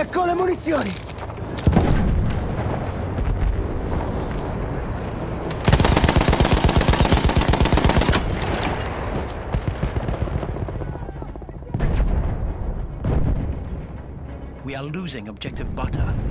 Ecco le munizioni! We are losing objective butter.